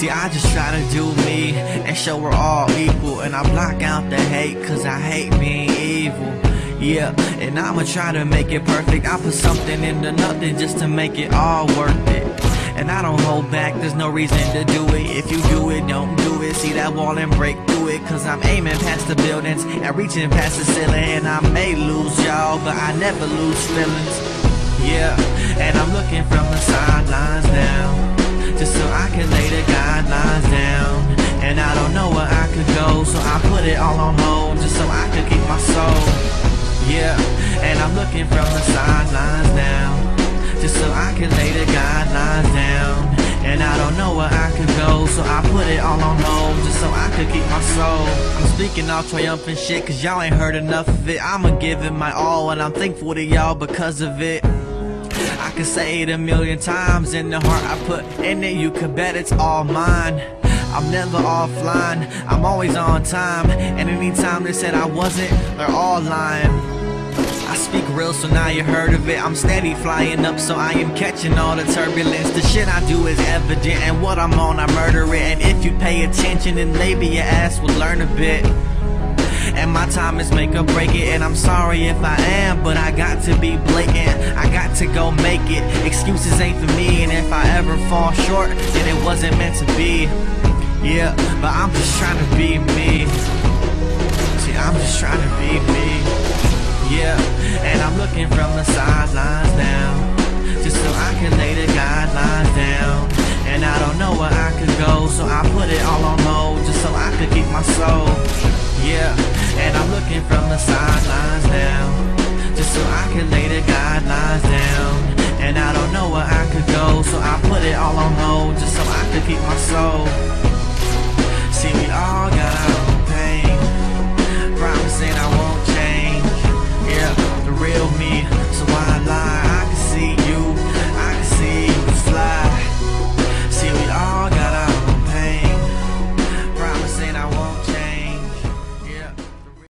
See, I just try to do me and show we're all equal. And I block out the hate, cause I hate being evil. Yeah, and I'ma try to make it perfect. I put something into nothing just to make it all worth it. And I don't hold back, there's no reason to do it. If you do it, don't do it. See that wall and break through it. Cause I'm aiming past the buildings and reaching past the ceiling. And I may lose y'all, but I never lose feelings. Yeah, and I'm looking put it all on hold just so I could keep my soul. Yeah, and I'm looking from the sidelines now. Just so I can lay the guidelines down. And I don't know where I could go, so I put it all on hold just so I could keep my soul. I'm speaking all triumphant shit, cause y'all ain't heard enough of it. I'ma give it my all, and I'm thankful to y'all because of it. I can say it a million times in the heart I put in it, you could bet it's all mine. I'm never offline, I'm always on time. And anytime they said I wasn't, they're all lying. I speak real, so now you heard of it. I'm steady flying up, so I am catching all the turbulence. The shit I do is evident, and what I'm on, I murder it. And if you pay attention, then maybe your ass will learn a bit. And my time is make or break it And I'm sorry if I am, but I got to be blatant I got to go make it Excuses ain't for me And if I ever fall short, then it wasn't meant to be Yeah, but I'm just trying to be me. See, I'm just trying to be me. Yeah, and I'm looking from the sidelines now Just so I can lay the guidelines down. And I don't know where I could go So I put it all on hold Just so I could keep my soul. Yeah, and I'm looking from the sidelines now Just so I can lay the guidelines down. And I don't know where I could go So I put it all on hold Just so I could keep my soul